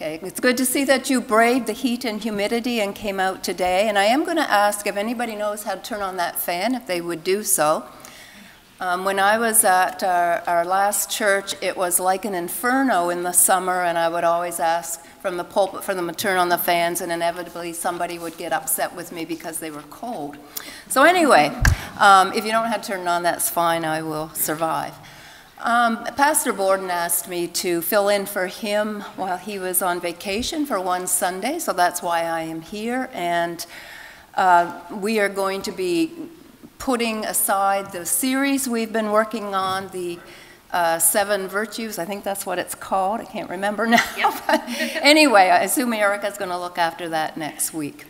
Okay, it's good to see that you braved the heat and humidity and came out today. And I am going to ask if anybody knows how to turn on that fan, if they would do so. Um, when I was at our, our, last church, it was like an inferno in the summer, and I would always ask from the pulpit for them to turn on the fans, and inevitably somebody would get upset with me because they were cold. So, anyway, um, if you don't have to turn it on, that's fine, I will survive. Um, Pastor Borden asked me to fill in for him while he was on vacation for one Sunday, so that's why I am here. And uh, we are going to be putting aside the series we've been working on, the uh, Seven Virtues. I think that's what it's called. I can't remember now. Yep. anyway, I assume Erica's going to look after that next week.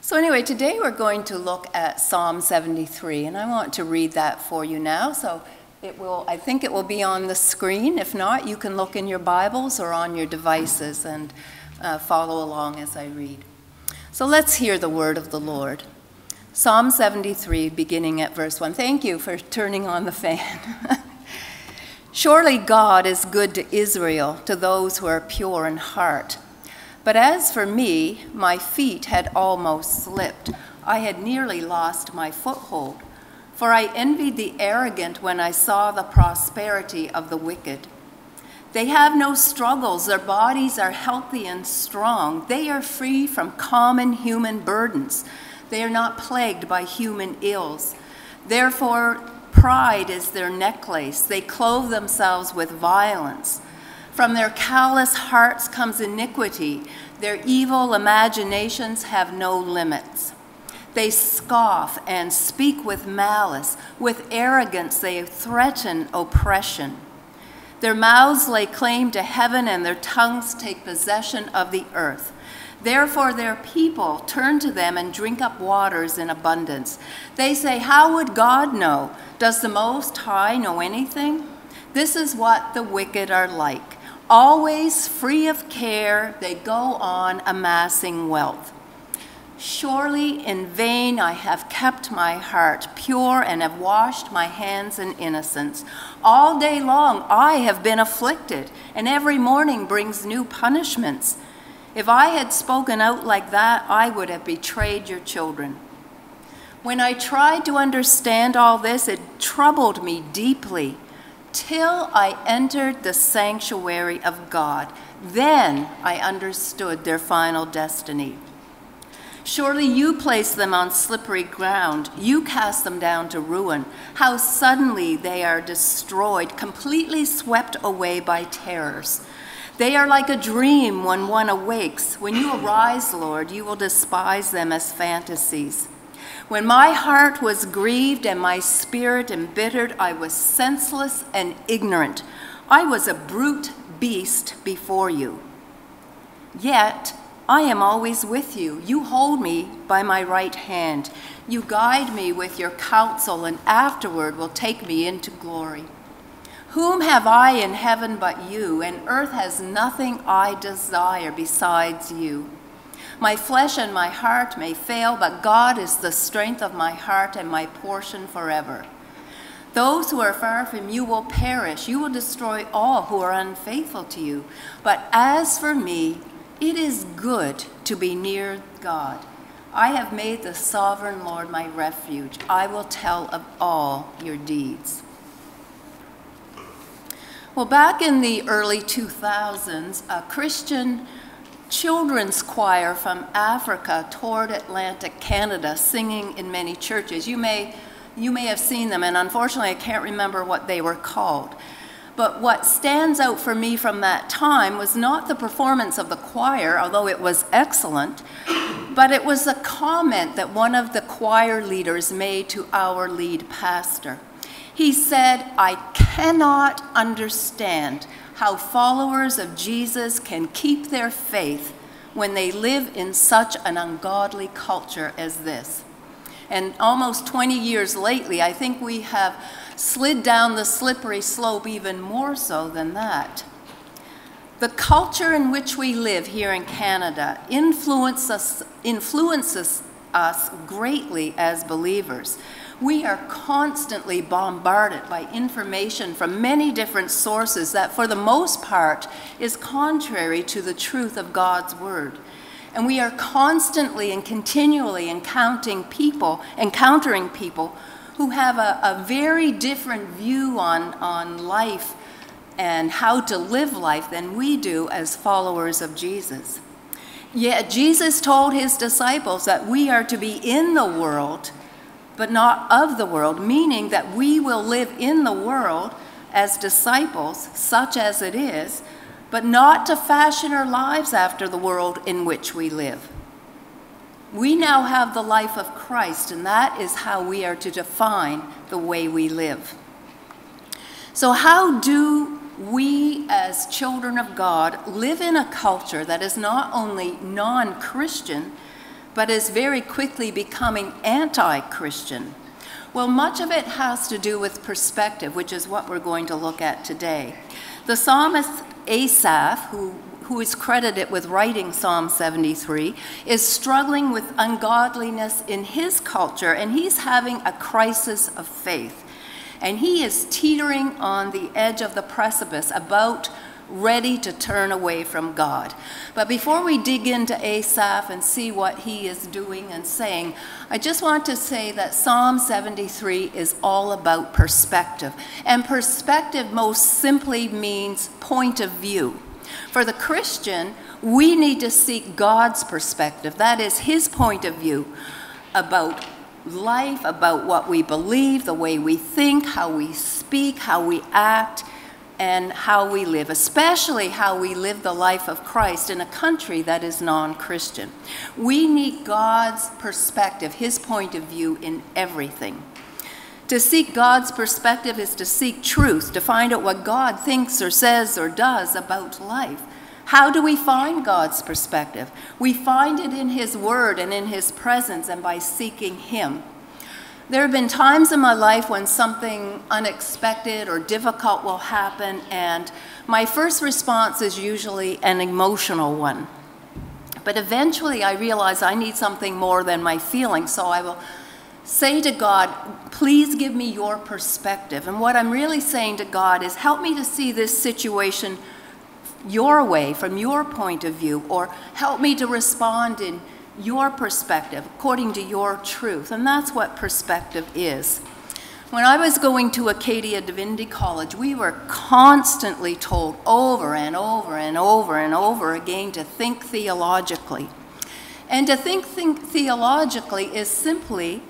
So, anyway, today we're going to look at Psalm 73, and I want to read that for you now. So, it will, I think it will be on the screen. If not, you can look in your Bibles or on your devices and uh, follow along as I read. So let's hear the word of the Lord. Psalm 73, beginning at verse 1. Thank you for turning on the fan. Surely God is good to Israel, to those who are pure in heart. But as for me, my feet had almost slipped. I had nearly lost my foothold. For I envied the arrogant when I saw the prosperity of the wicked. They have no struggles, their bodies are healthy and strong. They are free from common human burdens. They are not plagued by human ills. Therefore, pride is their necklace. They clothe themselves with violence. From their callous hearts comes iniquity. Their evil imaginations have no limits. They scoff and speak with malice. With arrogance, they threaten oppression. Their mouths lay claim to heaven, and their tongues take possession of the earth. Therefore, their people turn to them and drink up waters in abundance. They say, How would God know? Does the Most High know anything? This is what the wicked are like. Always free of care, they go on amassing wealth. Surely in vain I have kept my heart pure and have washed my hands in innocence. All day long I have been afflicted, and every morning brings new punishments. If I had spoken out like that, I would have betrayed your children. When I tried to understand all this, it troubled me deeply till I entered the sanctuary of God. Then I understood their final destiny. Surely you place them on slippery ground. You cast them down to ruin. How suddenly they are destroyed, completely swept away by terrors. They are like a dream when one awakes. When you arise, Lord, you will despise them as fantasies. When my heart was grieved and my spirit embittered, I was senseless and ignorant. I was a brute beast before you. Yet I am always with you. You hold me by my right hand. You guide me with your counsel, and afterward will take me into glory. Whom have I in heaven but you, and earth has nothing I desire besides you. My flesh and my heart may fail, but God is the strength of my heart and my portion forever. Those who are far from you will perish. You will destroy all who are unfaithful to you. But as for me, it is good to be near God. I have made the sovereign Lord my refuge. I will tell of all your deeds. Well, back in the early 2000s, a Christian children's choir from Africa toured Atlantic Canada singing in many churches. You may, you may have seen them, and unfortunately, I can't remember what they were called. But what stands out for me from that time was not the performance of the choir, although it was excellent, but it was a comment that one of the choir leaders made to our lead pastor. He said, I cannot understand how followers of Jesus can keep their faith when they live in such an ungodly culture as this. And almost 20 years lately, I think we have slid down the slippery slope even more so than that. The culture in which we live here in Canada influences us, influences us greatly as believers. We are constantly bombarded by information from many different sources that, for the most part, is contrary to the truth of God's Word. And we are constantly and continually encountering people, encountering people who have a, a very different view on, on life and how to live life than we do as followers of Jesus. Yet Jesus told his disciples that we are to be in the world, but not of the world, meaning that we will live in the world as disciples, such as it is, but not to fashion our lives after the world in which we live. We now have the life of Christ, and that is how we are to define the way we live. So, how do we, as children of God, live in a culture that is not only non Christian, but is very quickly becoming anti Christian? Well, much of it has to do with perspective, which is what we're going to look at today. The psalmist Asaph, who, who is credited with writing Psalm 73, is struggling with ungodliness in his culture, and he's having a crisis of faith and he is teetering on the edge of the precipice, about ready to turn away from God. But before we dig into Asaph and see what he is doing and saying, I just want to say that Psalm 73 is all about perspective. And perspective most simply means point of view. For the Christian, we need to seek God's perspective, that is, his point of view about life, about what we believe, the way we think, how we speak, how we act, and how we live, especially how we live the life of Christ in a country that is non Christian. We need God's perspective, His point of view in everything. To seek God's perspective is to seek truth, to find out what God thinks or says or does about life. How do we find God's perspective? We find it in His Word and in His presence and by seeking Him. There have been times in my life when something unexpected or difficult will happen, and my first response is usually an emotional one. But eventually I realize I need something more than my feelings, so I will say to God, please give me your perspective. And what I'm really saying to God is, help me to see this situation your way, from your point of view, or help me to respond in your perspective, according to your truth. And that's what perspective is. When I was going to Acadia Divinity College, we were constantly told over and over and over and over again to think theologically. And to think, think theologically is simply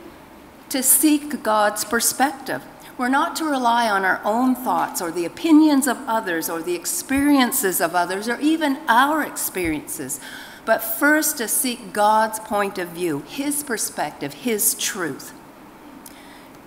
to seek God's perspective. We're not to rely on our own thoughts or the opinions of others or the experiences of others or even our experiences, but first to seek God's point of view, His perspective, His truth.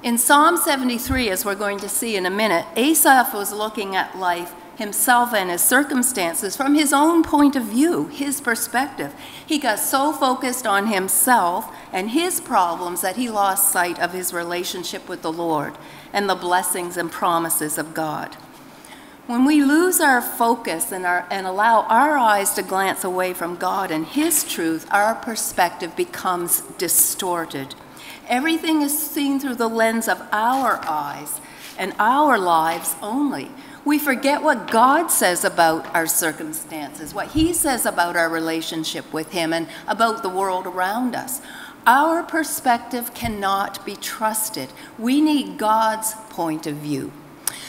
In Psalm 73, as we're going to see in a minute, Asaph was looking at life himself and his circumstances from his own point of view, his perspective. He got so focused on himself and his problems that he lost sight of his relationship with the Lord and the blessings and promises of God. When we lose our focus and, our, and allow our eyes to glance away from God and His truth, our perspective becomes distorted. Everything is seen through the lens of our eyes and our lives only. We forget what God says about our circumstances, what He says about our relationship with Him and about the world around us. Our perspective cannot be trusted. We need God's point of view.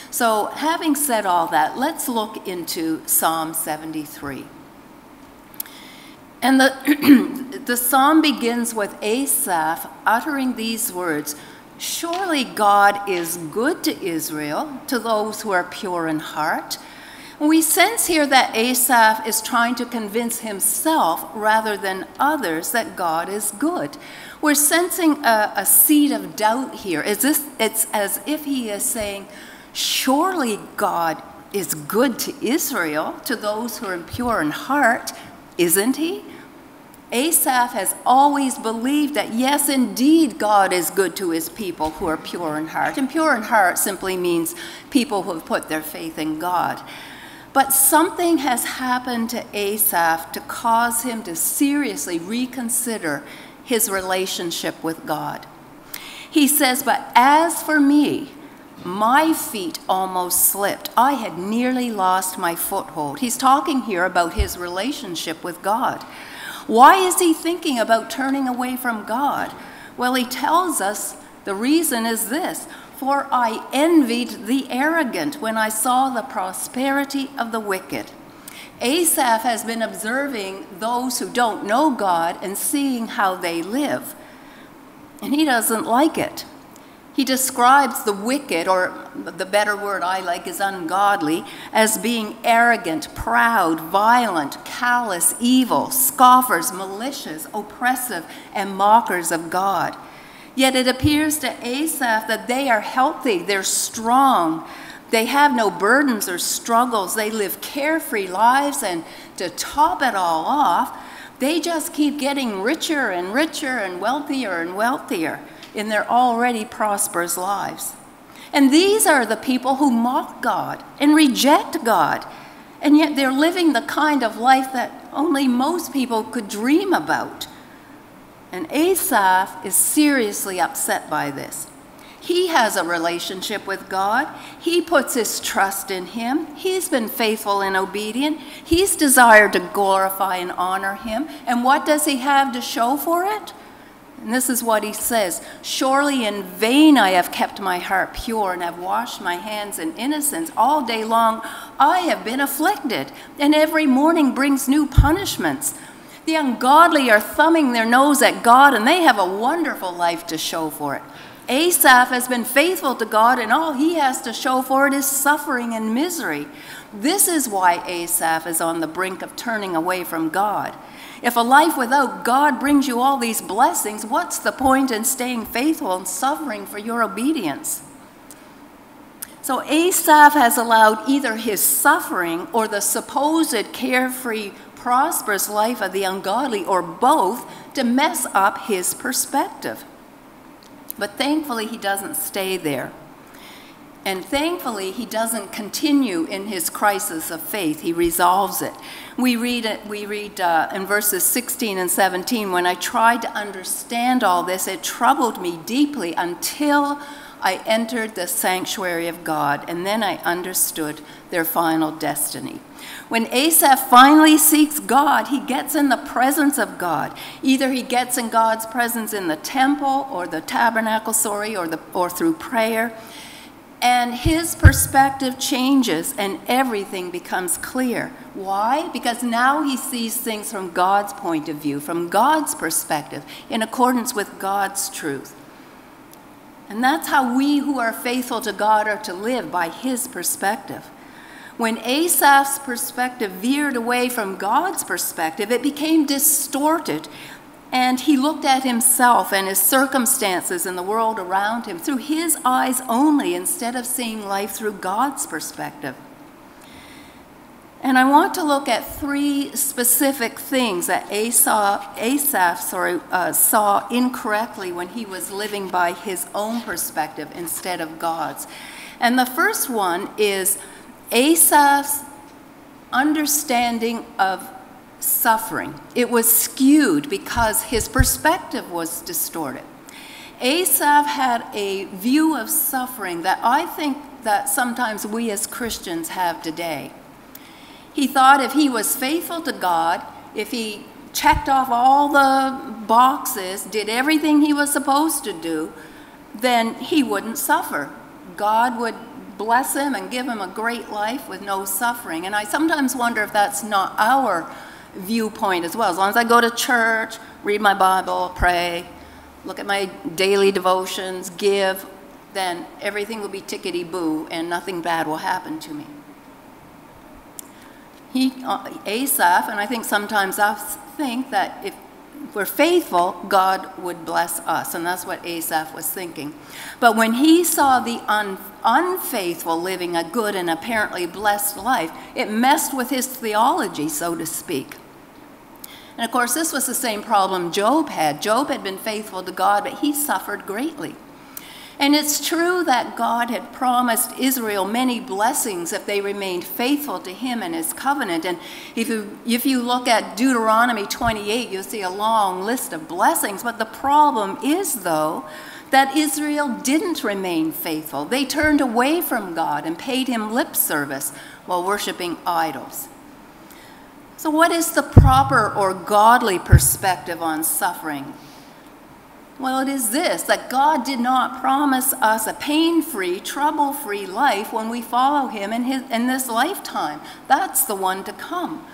So, having said all that, let's look into Psalm 73. And the, the psalm begins with Asaph uttering these words Surely God is good to Israel, to those who are pure in heart. We sense here that Asaph is trying to convince himself rather than others that God is good. We're sensing a, a seed of doubt here. Is this, it's as if he is saying, Surely God is good to Israel, to those who are pure in heart, isn't he? Asaph has always believed that, yes, indeed, God is good to his people who are pure in heart. And pure in heart simply means people who have put their faith in God. But something has happened to Asaph to cause him to seriously reconsider his relationship with God. He says, But as for me, my feet almost slipped. I had nearly lost my foothold. He's talking here about his relationship with God. Why is he thinking about turning away from God? Well, he tells us the reason is this For I envied the arrogant when I saw the prosperity of the wicked. Asaph has been observing those who don't know God and seeing how they live. And he doesn't like it. He describes the wicked, or the better word I like is ungodly, as being arrogant, proud, violent, callous, evil, scoffers, malicious, oppressive, and mockers of God. Yet it appears to Asaph that they are healthy, they're strong, they have no burdens or struggles, they live carefree lives, and to top it all off, they just keep getting richer and richer and wealthier and wealthier in their already prosperous lives. And these are the people who mock God and reject God, and yet they're living the kind of life that only most people could dream about. And Asaph is seriously upset by this. He has a relationship with God. He puts his trust in Him. He's been faithful and obedient. He's desired to glorify and honor Him. And what does he have to show for it? And this is what he says Surely in vain I have kept my heart pure and have washed my hands in innocence. All day long I have been afflicted, and every morning brings new punishments. The ungodly are thumbing their nose at God, and they have a wonderful life to show for it. Asaph has been faithful to God, and all he has to show for it is suffering and misery. This is why Asaph is on the brink of turning away from God. If a life without God brings you all these blessings, what's the point in staying faithful and suffering for your obedience? So Asaph has allowed either his suffering or the supposed carefree, prosperous life of the ungodly, or both, to mess up his perspective. But thankfully, he doesn't stay there. And thankfully, he doesn't continue in his crisis of faith. He resolves it. We read it. We read uh, in verses 16 and 17. When I tried to understand all this, it troubled me deeply until I entered the sanctuary of God, and then I understood their final destiny. When Asaph finally seeks God, he gets in the presence of God. Either he gets in God's presence in the temple or the tabernacle, sorry, or, the, or through prayer and his perspective changes and everything becomes clear. Why? Because now he sees things from God's point of view, from God's perspective, in accordance with God's truth. And that's how we who are faithful to God are to live, by his perspective. When Asaph's perspective veered away from God's perspective, it became distorted and he looked at himself and his circumstances and the world around him through his eyes only instead of seeing life through God's perspective. And I want to look at three specific things that Asaph, Asaph sorry, uh, saw incorrectly when he was living by his own perspective instead of God's. And the first one is Asaph's understanding of suffering. It was skewed because his perspective was distorted. Asaph had a view of suffering that I think that sometimes we as Christians have today. He thought if he was faithful to God, if he checked off all the boxes, did everything he was supposed to do, then he wouldn't suffer. God would bless him and give him a great life with no suffering. And I sometimes wonder if that's not our viewpoint as well. As long as I go to church, read my Bible, pray, look at my daily devotions, give, then everything will be tickety boo and nothing bad will happen to me. He, uh, Asaph, and I think sometimes us think that if we're faithful, God would bless us. And that's what Asaph was thinking. But when he saw the un, unfaithful living a good and apparently blessed life, it messed with his theology, so to speak. And of course, this was the same problem Job had. Job had been faithful to God, but he suffered greatly. And it's true that God had promised Israel many blessings if they remained faithful to him and his covenant. And if you, if you look at Deuteronomy 28, you'll see a long list of blessings. But the problem is, though, that Israel didn't remain faithful. They turned away from God and paid him lip service while worshiping idols. So, what is the proper or godly perspective on suffering? Well, it is this that God did not promise us a pain free, trouble free life when we follow Him in, his, in this lifetime. That's the one to come.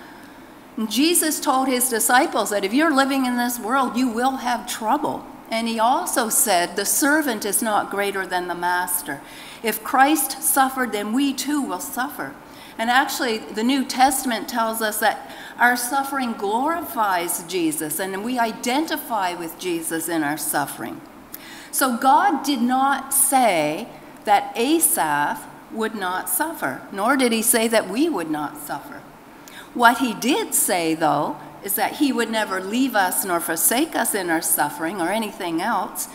And Jesus told His disciples that if you're living in this world, you will have trouble. And He also said, The servant is not greater than the master. If Christ suffered, then we too will suffer. And actually, the New Testament tells us that our suffering glorifies Jesus, and we identify with Jesus in our suffering. So God did not say that Asaph would not suffer, nor did he say that we would not suffer. What he did say, though, is that he would never leave us nor forsake us in our suffering or anything else.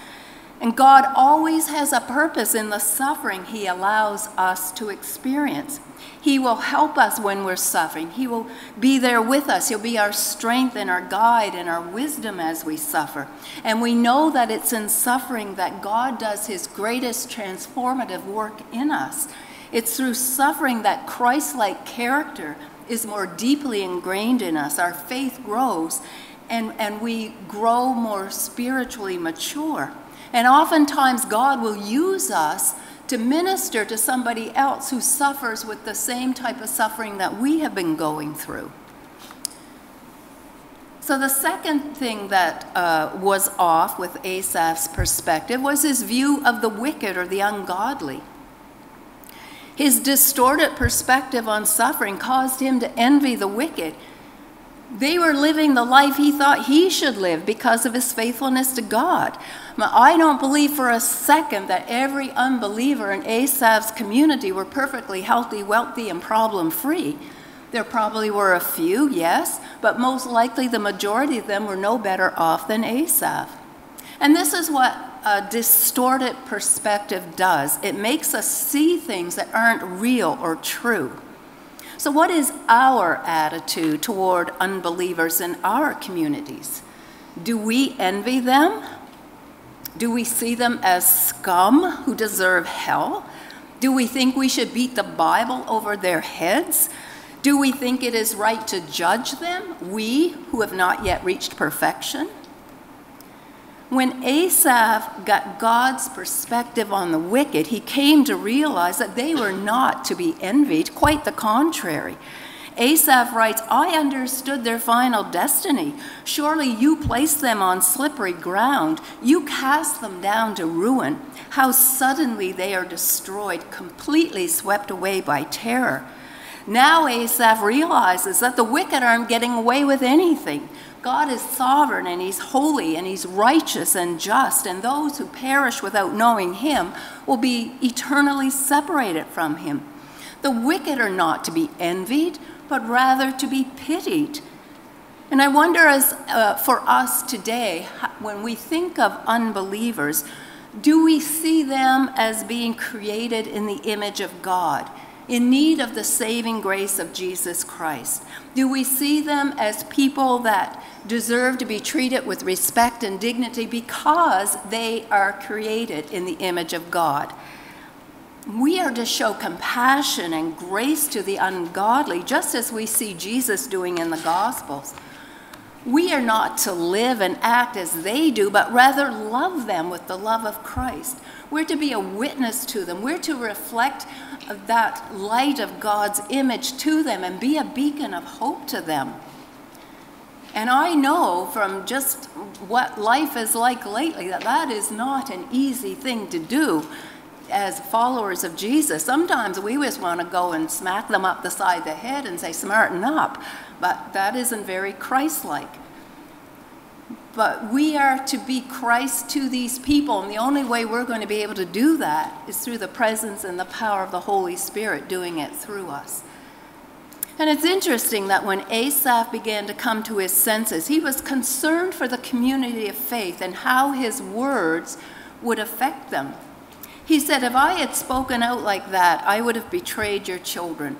And God always has a purpose in the suffering he allows us to experience. He will help us when we're suffering. He will be there with us. He'll be our strength and our guide and our wisdom as we suffer. And we know that it's in suffering that God does his greatest transformative work in us. It's through suffering that Christ like character is more deeply ingrained in us. Our faith grows and, and we grow more spiritually mature. And oftentimes, God will use us to minister to somebody else who suffers with the same type of suffering that we have been going through. So, the second thing that uh, was off with Asaph's perspective was his view of the wicked or the ungodly. His distorted perspective on suffering caused him to envy the wicked. They were living the life he thought he should live because of his faithfulness to God. I don't believe for a second that every unbeliever in Asaph's community were perfectly healthy, wealthy, and problem free. There probably were a few, yes, but most likely the majority of them were no better off than Asaph. And this is what a distorted perspective does it makes us see things that aren't real or true. So, what is our attitude toward unbelievers in our communities? Do we envy them? Do we see them as scum who deserve hell? Do we think we should beat the Bible over their heads? Do we think it is right to judge them, we who have not yet reached perfection? When Asaph got God's perspective on the wicked, he came to realize that they were not to be envied, quite the contrary. Asaph writes, I understood their final destiny. Surely you placed them on slippery ground. You cast them down to ruin. How suddenly they are destroyed, completely swept away by terror. Now Asaph realizes that the wicked aren't getting away with anything. God is sovereign and he's holy and he's righteous and just, and those who perish without knowing him will be eternally separated from him. The wicked are not to be envied, but rather to be pitied. And I wonder, as uh, for us today, when we think of unbelievers, do we see them as being created in the image of God, in need of the saving grace of Jesus Christ? Do we see them as people that deserve to be treated with respect and dignity because they are created in the image of God? we are to show compassion and grace to the ungodly, just as we see Jesus doing in the Gospels. We are not to live and act as they do, but rather love them with the love of Christ. We're to be a witness to them. We're to reflect that light of God's image to them and be a beacon of hope to them. And I know from just what life is like lately that that is not an easy thing to do as followers of Jesus, sometimes we just want to go and smack them up the side of the head and say, smarten up. But that isn't very Christ like. But we are to be Christ to these people, and the only way we're going to be able to do that is through the presence and the power of the Holy Spirit doing it through us. And it's interesting that when Asaph began to come to his senses, he was concerned for the community of faith and how his words would affect them. He said, If I had spoken out like that, I would have betrayed your children.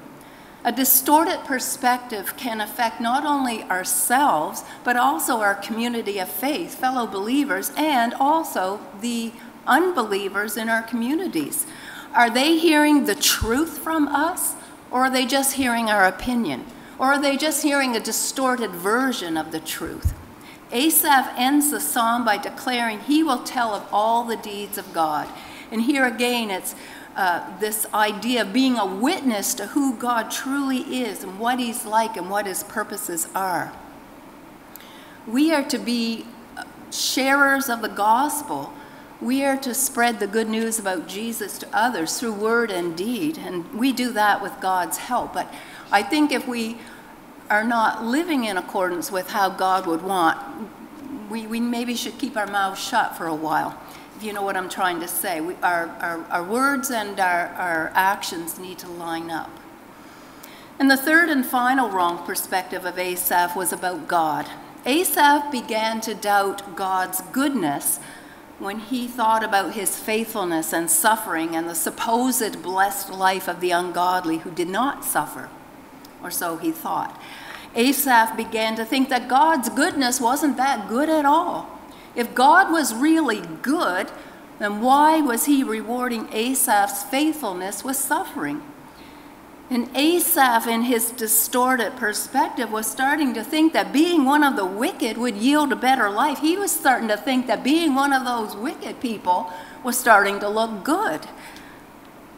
A distorted perspective can affect not only ourselves, but also our community of faith, fellow believers, and also the unbelievers in our communities. Are they hearing the truth from us, or are they just hearing our opinion? Or are they just hearing a distorted version of the truth? Asaph ends the psalm by declaring he will tell of all the deeds of God. And here again, it's uh, this idea of being a witness to who God truly is and what he's like and what his purposes are. We are to be sharers of the gospel. We are to spread the good news about Jesus to others through word and deed, and we do that with God's help. But I think if we are not living in accordance with how God would want, we, we maybe should keep our mouths shut for a while, you know what I'm trying to say. We, our, our, our words and our, our actions need to line up. And the third and final wrong perspective of Asaph was about God. Asaph began to doubt God's goodness when he thought about his faithfulness and suffering and the supposed blessed life of the ungodly who did not suffer or so he thought. Asaph began to think that God's goodness wasn't that good at all. If God was really good, then why was he rewarding Asaph's faithfulness with suffering? And Asaph, in his distorted perspective, was starting to think that being one of the wicked would yield a better life. He was starting to think that being one of those wicked people was starting to look good.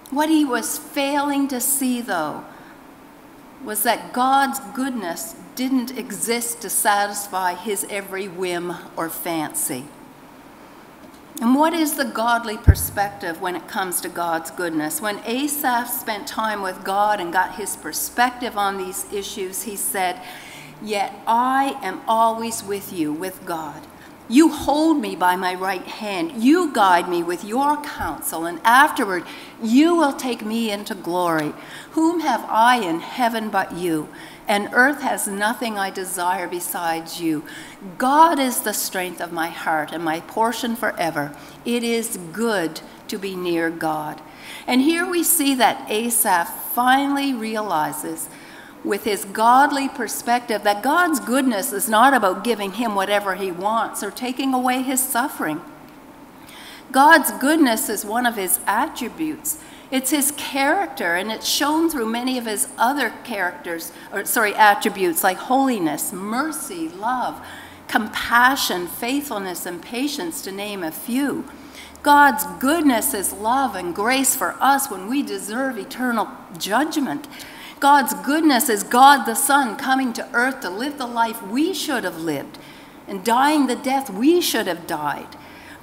What he was failing to see, though, was that God's goodness didn't exist to satisfy his every whim or fancy. And what is the godly perspective when it comes to God's goodness? When Asaph spent time with God and got his perspective on these issues, he said, Yet I am always with you, with God. You hold me by my right hand. You guide me with your counsel, and afterward you will take me into glory. Whom have I in heaven but you? And earth has nothing I desire besides you. God is the strength of my heart and my portion forever. It is good to be near God. And here we see that Asaph finally realizes with his godly perspective that God's goodness is not about giving him whatever he wants or taking away his suffering. God's goodness is one of his attributes. It's his character, and it's shown through many of his other characters, or sorry, attributes like holiness, mercy, love, compassion, faithfulness, and patience, to name a few. God's goodness is love and grace for us when we deserve eternal judgment. God's goodness is God the Son coming to earth to live the life we should have lived and dying the death we should have died.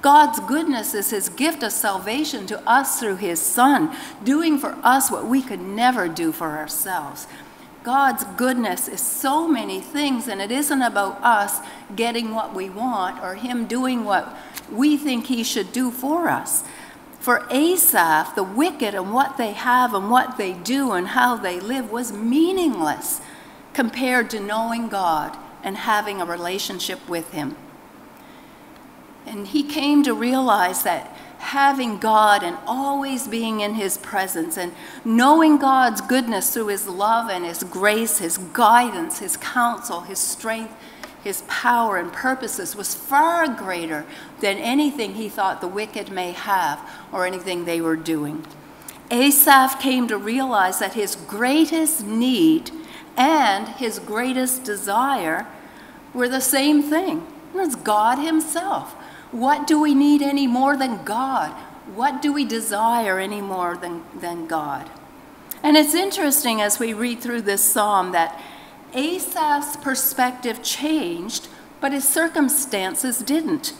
God's goodness is his gift of salvation to us through his Son, doing for us what we could never do for ourselves. God's goodness is so many things, and it isn't about us getting what we want or him doing what we think he should do for us. For Asaph, the wicked and what they have and what they do and how they live was meaningless compared to knowing God and having a relationship with Him. And he came to realize that having God and always being in His presence and knowing God's goodness through His love and His grace, His guidance, His counsel, His strength, his power and purposes was far greater than anything he thought the wicked may have or anything they were doing. Asaph came to realize that his greatest need and his greatest desire were the same thing. It's God himself. What do we need any more than God? What do we desire any more than, than God? And it's interesting as we read through this psalm that Asaph's perspective changed, but his circumstances didn't.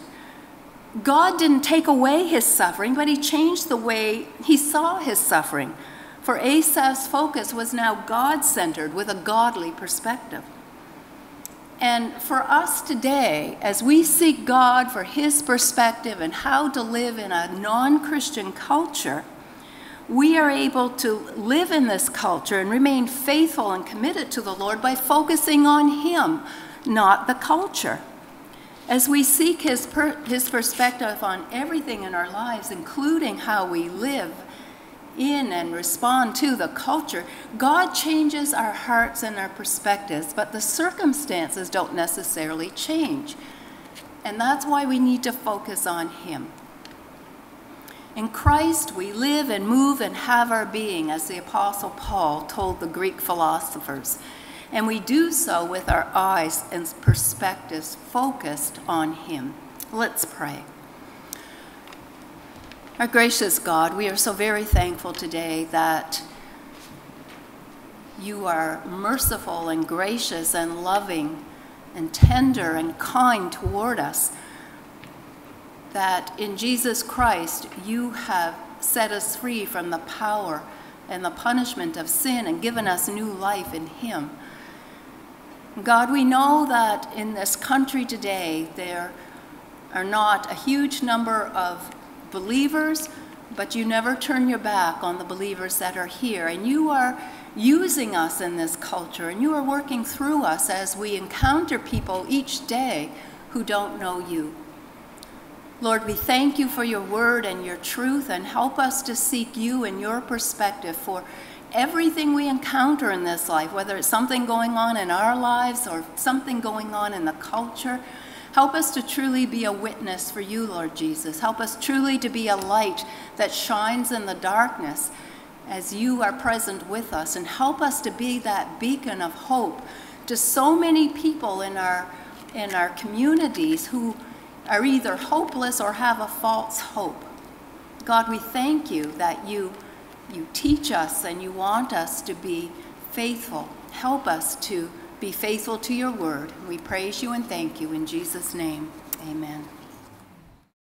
God didn't take away his suffering, but he changed the way he saw his suffering. For Asaph's focus was now God centered with a godly perspective. And for us today, as we seek God for his perspective and how to live in a non Christian culture, we are able to live in this culture and remain faithful and committed to the Lord by focusing on Him, not the culture. As we seek His, per, his perspective on everything in our lives, including how we live in and respond to the culture, God changes our hearts and our perspectives, but the circumstances don't necessarily change. And that's why we need to focus on Him. In Christ we live and move and have our being, as the Apostle Paul told the Greek philosophers. And we do so with our eyes and perspectives focused on Him. Let's pray. Our gracious God, we are so very thankful today that you are merciful and gracious and loving and tender and kind toward us. That in Jesus Christ you have set us free from the power and the punishment of sin and given us new life in Him. God, we know that in this country today there are not a huge number of believers, but you never turn your back on the believers that are here. And you are using us in this culture, and you are working through us as we encounter people each day who don't know you. Lord, we thank you for your word and your truth, and help us to seek you and your perspective for everything we encounter in this life, whether it's something going on in our lives or something going on in the culture. Help us to truly be a witness for you, Lord Jesus. Help us truly to be a light that shines in the darkness as you are present with us. And help us to be that beacon of hope to so many people in our, in our communities who are either hopeless or have a false hope. God, we thank you that you, you teach us and you want us to be faithful. Help us to be faithful to your word. We praise you and thank you in Jesus' name. Amen.